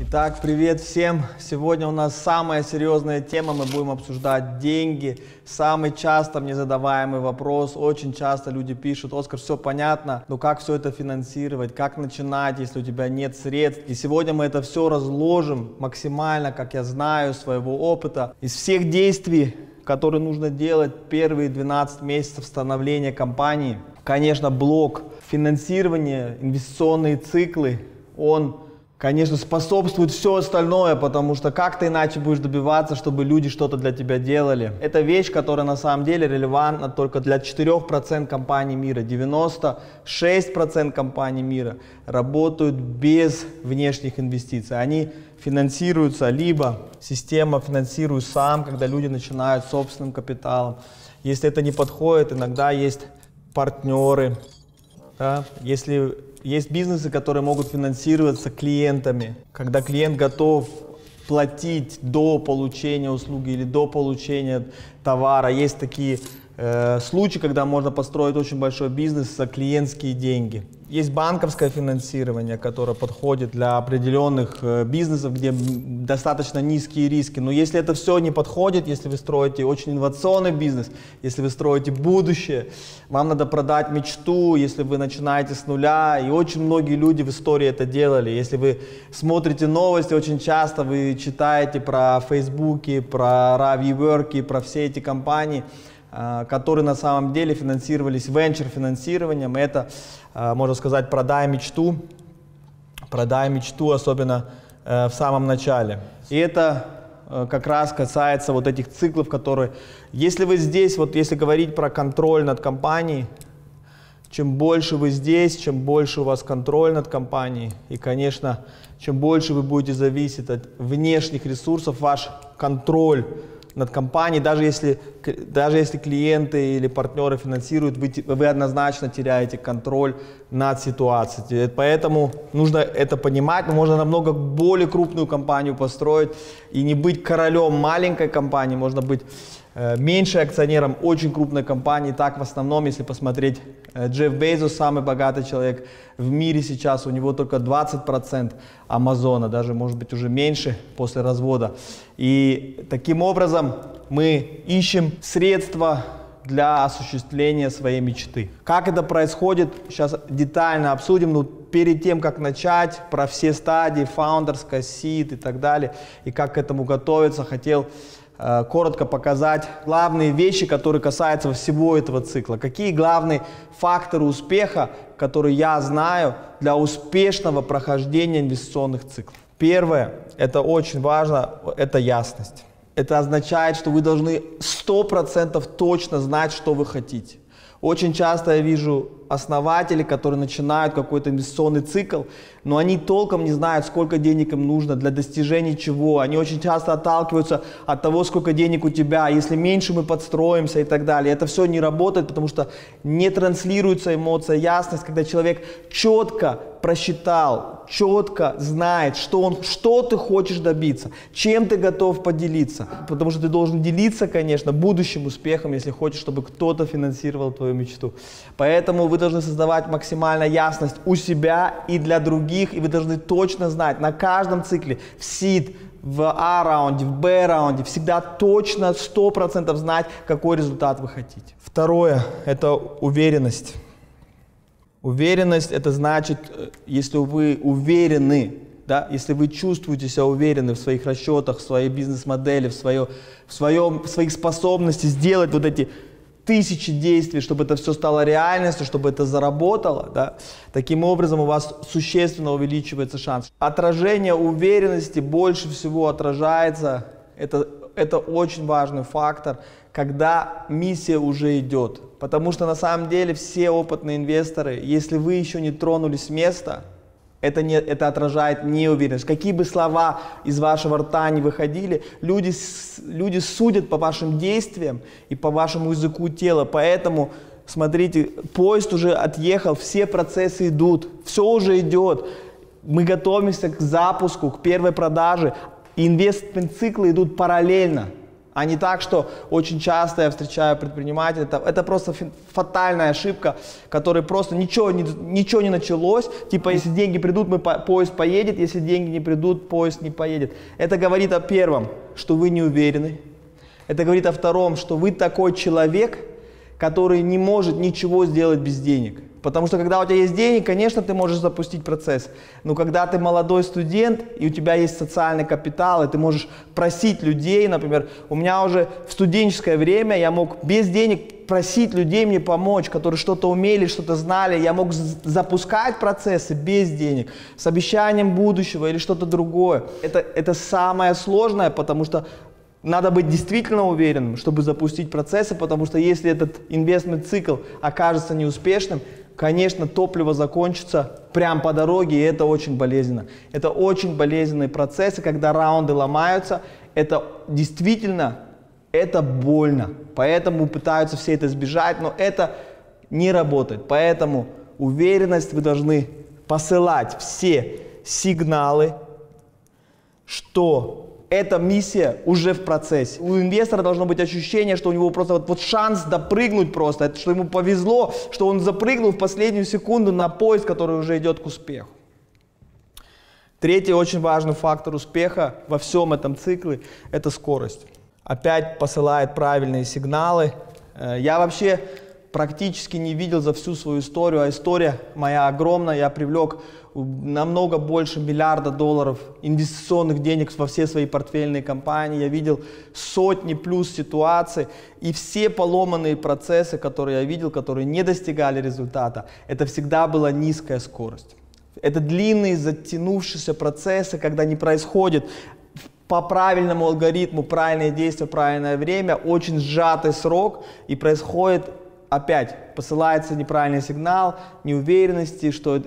Итак, привет всем! Сегодня у нас самая серьезная тема, мы будем обсуждать деньги. Самый часто мне задаваемый вопрос, очень часто люди пишут, Оскар, все понятно, но как все это финансировать, как начинать, если у тебя нет средств? И сегодня мы это все разложим максимально, как я знаю, своего опыта. Из всех действий, которые нужно делать первые 12 месяцев становления компании, конечно, блок финансирования, инвестиционные циклы, он конечно, способствует все остальное, потому что как ты иначе будешь добиваться, чтобы люди что-то для тебя делали. Это вещь, которая на самом деле релевантна только для 4% компаний мира. 96% компаний мира работают без внешних инвестиций. Они финансируются, либо система финансирует сам, когда люди начинают собственным капиталом. Если это не подходит, иногда есть партнеры. Да? Если есть бизнесы, которые могут финансироваться клиентами, когда клиент готов платить до получения услуги или до получения товара. Есть такие э, случаи, когда можно построить очень большой бизнес за клиентские деньги. Есть банковское финансирование, которое подходит для определенных э, бизнесов, где достаточно низкие риски. Но если это все не подходит, если вы строите очень инновационный бизнес, если вы строите будущее, вам надо продать мечту, если вы начинаете с нуля. И очень многие люди в истории это делали. Если вы смотрите новости, очень часто вы читаете про Фейсбуки, про Ravi про все эти компании, которые на самом деле финансировались венчур финансированием. Это Э, можно сказать, продай мечту, продай мечту, особенно э, в самом начале. И это э, как раз касается вот этих циклов, которые, если вы здесь, вот если говорить про контроль над компанией, чем больше вы здесь, чем больше у вас контроль над компанией, и, конечно, чем больше вы будете зависеть от внешних ресурсов, ваш контроль над компанией, даже если, даже если клиенты или партнеры финансируют, вы, вы однозначно теряете контроль над ситуацией. Поэтому нужно это понимать. Можно намного более крупную компанию построить и не быть королем маленькой компании, можно быть меньше акционером очень крупной компании. Так в основном, если посмотреть, э, Джефф Безос самый богатый человек в мире сейчас, у него только 20% Амазона, даже может быть уже меньше после развода. И таким образом мы ищем средства для осуществления своей мечты. Как это происходит, сейчас детально обсудим, но перед тем, как начать, про все стадии, фаундерская, сид и так далее, и как к этому готовиться, хотел Э, коротко показать главные вещи, которые касаются всего этого цикла. Какие главные факторы успеха, которые я знаю для успешного прохождения инвестиционных циклов. Первое, это очень важно, это ясность. Это означает, что вы должны 100% точно знать, что вы хотите. Очень часто я вижу основатели, которые начинают какой-то инвестиционный цикл, но они толком не знают, сколько денег им нужно для достижения чего. Они очень часто отталкиваются от того, сколько денег у тебя, если меньше мы подстроимся и так далее. Это все не работает, потому что не транслируется эмоция, ясность, когда человек четко просчитал, четко знает, что, он, что ты хочешь добиться, чем ты готов поделиться. Потому что ты должен делиться, конечно, будущим успехом, если хочешь, чтобы кто-то финансировал твою мечту. Поэтому вы должны создавать максимально ясность у себя и для других, и вы должны точно знать на каждом цикле, в сид, в А-раунде, в Б-раунде, всегда точно 100% знать, какой результат вы хотите. Второе – это уверенность. Уверенность – это значит, э, если вы уверены, да, если вы чувствуете себя уверены в своих расчетах, в своей бизнес-модели, в, свое, в, своем, в своих способностях сделать вот эти тысячи действий, чтобы это все стало реальностью, чтобы это заработало, да, таким образом у вас существенно увеличивается шанс. Отражение уверенности больше всего отражается, это, это очень важный фактор, когда миссия уже идет. Потому что на самом деле все опытные инвесторы, если вы еще не тронулись с места, это, не, это отражает неуверенность. Какие бы слова из вашего рта не выходили, люди, люди судят по вашим действиям и по вашему языку тела. Поэтому, смотрите, поезд уже отъехал, все процессы идут, все уже идет. Мы готовимся к запуску, к первой продаже. Инвестмент циклы идут параллельно. А не так, что очень часто я встречаю предпринимателей, это, это просто фатальная ошибка, которой просто ничего не, ничего не началось. Типа, если деньги придут, мы, по, поезд поедет, если деньги не придут, поезд не поедет. Это говорит о первом, что вы не уверены. Это говорит о втором, что вы такой человек, который не может ничего сделать без денег. Потому что когда у тебя есть деньги, конечно, ты можешь запустить процесс. Но когда ты молодой студент, и у тебя есть социальный капитал, и ты можешь просить людей, например, у меня уже в студенческое время я мог без денег просить людей мне помочь, которые что-то умели, что-то знали. Я мог запускать процессы без денег, с обещанием будущего или что-то другое. Это, это самое сложное, потому что надо быть действительно уверенным, чтобы запустить процессы, потому что если этот инвестмент цикл окажется неуспешным, конечно, топливо закончится прямо по дороге, и это очень болезненно. Это очень болезненные процессы, когда раунды ломаются. Это действительно, это больно. Поэтому пытаются все это избежать, но это не работает. Поэтому уверенность вы должны посылать все сигналы, что эта миссия уже в процессе. У инвестора должно быть ощущение, что у него просто вот, вот шанс допрыгнуть просто, что ему повезло, что он запрыгнул в последнюю секунду на поезд, который уже идет к успеху. Третий очень важный фактор успеха во всем этом цикле – это скорость. Опять посылает правильные сигналы. Э, я вообще практически не видел за всю свою историю, а история моя огромная. Я привлек намного больше миллиарда долларов инвестиционных денег во все свои портфельные компании. Я видел сотни плюс ситуаций. И все поломанные процессы, которые я видел, которые не достигали результата, это всегда была низкая скорость. Это длинные затянувшиеся процессы, когда не происходит по правильному алгоритму, правильные действия, правильное время, очень сжатый срок, и происходит опять, посылается неправильный сигнал, неуверенности, что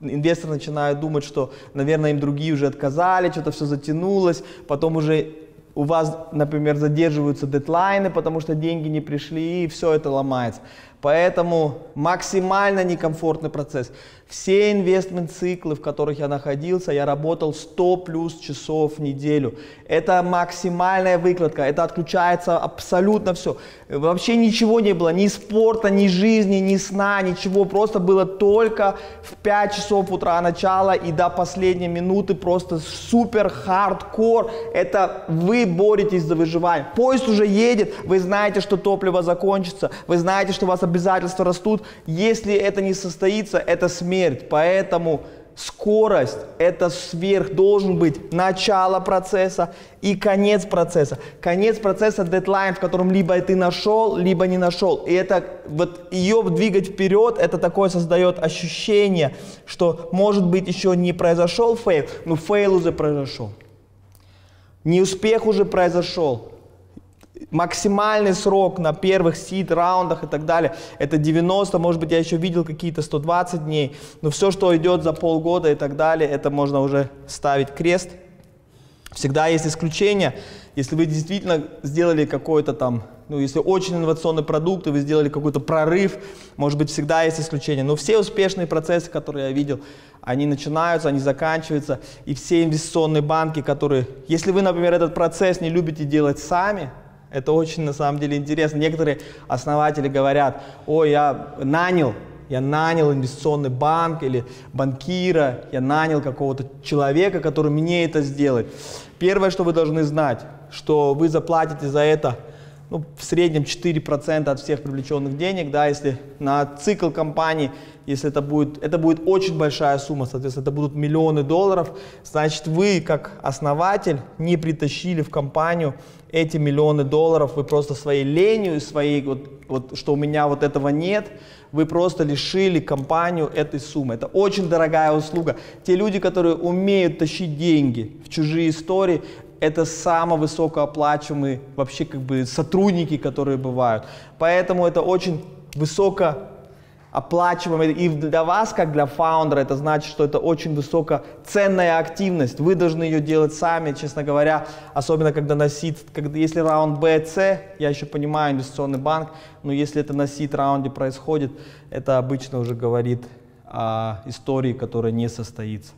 инвесторы начинают думать, что, наверное, им другие уже отказали, что-то все затянулось, потом уже у вас, например, задерживаются дедлайны, потому что деньги не пришли, и все это ломается. Поэтому максимально некомфортный процесс. Все инвестмент-циклы, в которых я находился, я работал 100 плюс часов в неделю. Это максимальная выкладка, это отключается абсолютно все. Вообще ничего не было, ни спорта, ни жизни, ни сна, ничего. Просто было только в 5 часов утра начало и до последней минуты просто супер хардкор. Это вы боретесь за выживание. Поезд уже едет, вы знаете, что топливо закончится, вы знаете, что вас обязательства растут. Если это не состоится, это смерть. Поэтому скорость – это сверх должен быть начало процесса и конец процесса. Конец процесса – дедлайн, в котором либо ты нашел, либо не нашел. И это вот ее двигать вперед, это такое создает ощущение, что может быть еще не произошел фейл, но фейл уже произошел. Неуспех уже произошел максимальный срок на первых seed раундах и так далее, это 90, может быть, я еще видел какие-то 120 дней, но все, что идет за полгода и так далее, это можно уже ставить крест. Всегда есть исключения, если вы действительно сделали какой-то там, ну, если очень инновационный продукт, и вы сделали какой-то прорыв, может быть, всегда есть исключения. Но все успешные процессы, которые я видел, они начинаются, они заканчиваются, и все инвестиционные банки, которые, если вы, например, этот процесс не любите делать сами, это очень на самом деле интересно. Некоторые основатели говорят, ой, я нанял, я нанял инвестиционный банк или банкира, я нанял какого-то человека, который мне это сделает. Первое, что вы должны знать, что вы заплатите за это ну, в среднем 4% от всех привлеченных денег, да, если на цикл компании, если это будет, это будет очень большая сумма, соответственно, это будут миллионы долларов, значит, вы, как основатель, не притащили в компанию эти миллионы долларов, вы просто своей ленью, своей, вот, вот, что у меня вот этого нет, вы просто лишили компанию этой суммы. Это очень дорогая услуга. Те люди, которые умеют тащить деньги в чужие истории, это самые высокооплачиваемые вообще как бы сотрудники, которые бывают. Поэтому это очень высоко оплачиваемое. И для вас, как для фаундера, это значит, что это очень высокоценная активность. Вы должны ее делать сами, честно говоря, особенно когда на сид, когда, если раунд Б, С, я еще понимаю инвестиционный банк, но если это на сид раунде происходит, это обычно уже говорит о истории, которая не состоится.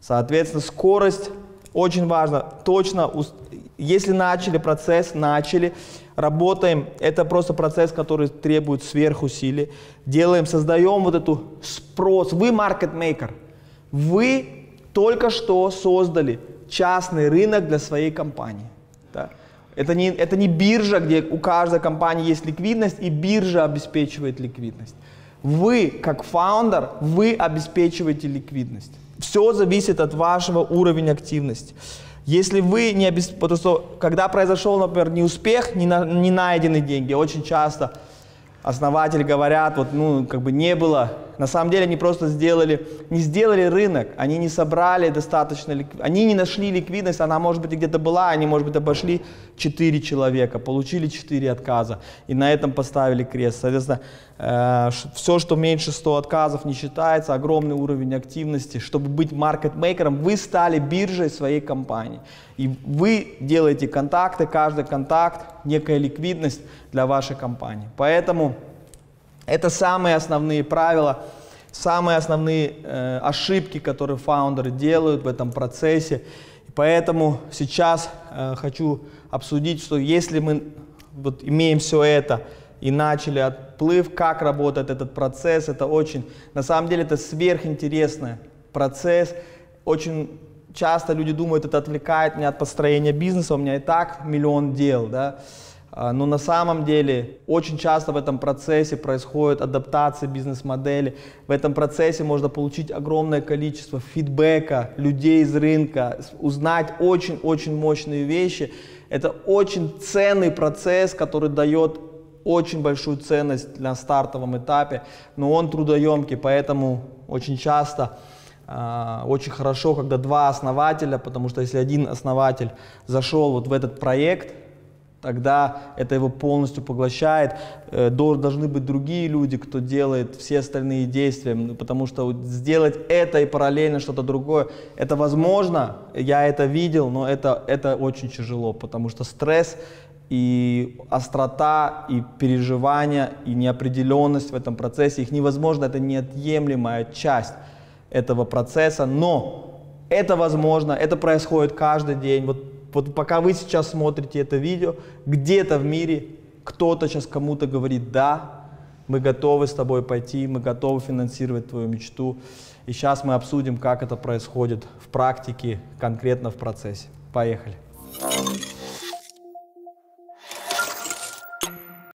Соответственно, скорость очень важно точно если начали процесс, начали, работаем, это просто процесс, который требует сверхусилий. Делаем, создаем вот эту спрос. Вы маркетмейкер. Вы только что создали частный рынок для своей компании. Да? Это, не, это не биржа, где у каждой компании есть ликвидность, и биржа обеспечивает ликвидность. Вы, как фаундер, вы обеспечиваете ликвидность. Все зависит от вашего уровня активности. Если вы не обеспечиваете, потому что когда произошел, например, неуспех, не, на, не найдены деньги, очень часто основатели говорят, вот, ну, как бы не было. На самом деле они просто сделали, не сделали рынок, они не собрали достаточно, они не нашли ликвидность, она может быть где-то была, они может быть обошли 4 человека, получили 4 отказа и на этом поставили крест. Соответственно, э, все, что меньше 100 отказов не считается, огромный уровень активности. Чтобы быть маркетмейкером, вы стали биржей своей компании. И вы делаете контакты, каждый контакт, некая ликвидность для вашей компании. Поэтому это самые основные правила, самые основные э, ошибки, которые фаундеры делают в этом процессе. И поэтому сейчас э, хочу обсудить, что если мы вот имеем все это и начали отплыв, как работает этот процесс, это очень, на самом деле это сверхинтересный процесс, очень часто люди думают, это отвлекает меня от построения бизнеса, у меня и так миллион дел, да. А, но на самом деле очень часто в этом процессе происходит адаптация бизнес-модели. В этом процессе можно получить огромное количество фидбэка людей из рынка, узнать очень-очень мощные вещи. Это очень ценный процесс, который дает очень большую ценность на стартовом этапе, но он трудоемкий, поэтому очень часто а, очень хорошо, когда два основателя, потому что если один основатель зашел вот в этот проект, тогда это его полностью поглощает. Э, должны быть другие люди, кто делает все остальные действия, потому что сделать это и параллельно что-то другое, это возможно, я это видел, но это, это очень тяжело, потому что стресс и острота, и переживания, и неопределенность в этом процессе, их невозможно, это неотъемлемая часть этого процесса, но это возможно, это происходит каждый день. Вот, вот пока вы сейчас смотрите это видео, где-то в мире кто-то сейчас кому-то говорит, да, мы готовы с тобой пойти, мы готовы финансировать твою мечту. И сейчас мы обсудим, как это происходит в практике, конкретно в процессе. Поехали.